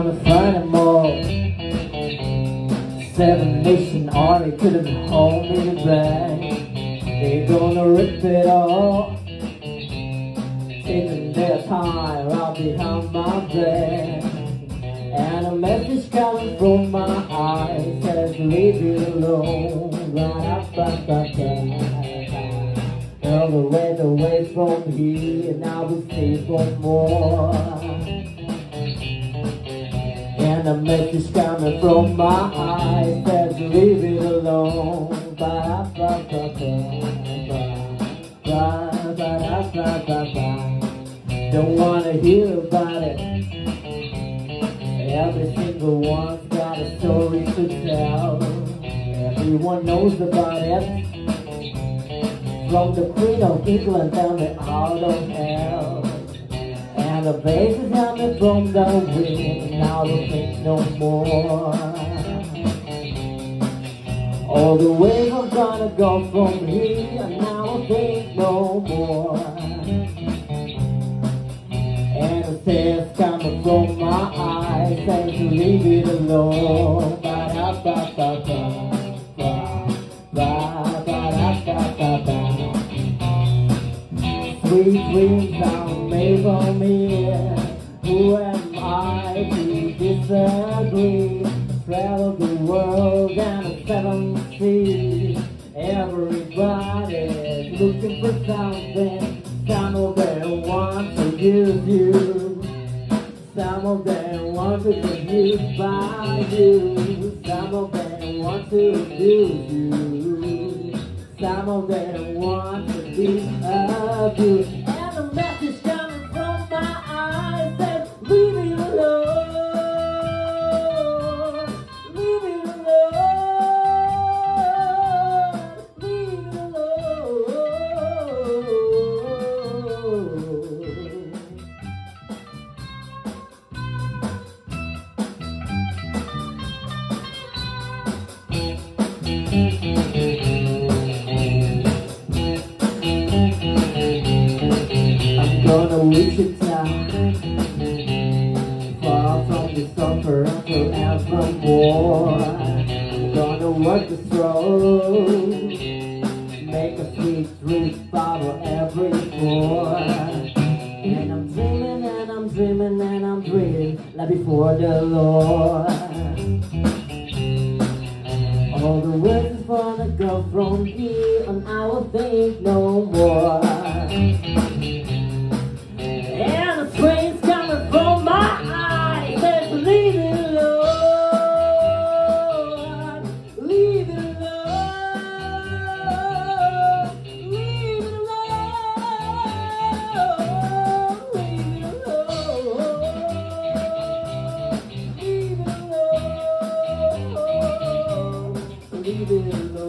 burn them all. Seven Nation Army couldn't hold me back. They're gonna rip it all. Taking their time right behind my back. And a message coming from my eyes says leave it alone. Right up, up, up, up. All the way away from here, now we stay for more. And I met this coming from my eyes Better leave it alone. Bye, bye, bye, bye Bye, bye, bye, bye, bye, bye Don't wanna hear about it. Every single one's got a story to tell. Everyone knows about it. From the Queen of England down to all of hell and the bass is coming from the wind. And now we think no more. All the ways I'm gonna go from here. And now I think no more. And the tears coming from my eyes saying to leave it alone. Sweet dreams are made for me. Who am I to disagree? Travel the world and the seven seas. Everybody's looking for something. Some of them want to use you. Some of them want to be used by you. Some of them want to abuse you. Some of them want to be abused. I'm gonna reach a town. Far from the suffer forevermore I'm gonna work the road Make a sweet sweet bottle every floor And I'm dreaming and I'm dreaming and I'm dreaming Like before the Lord all the words is gonna go from here on I will think no more de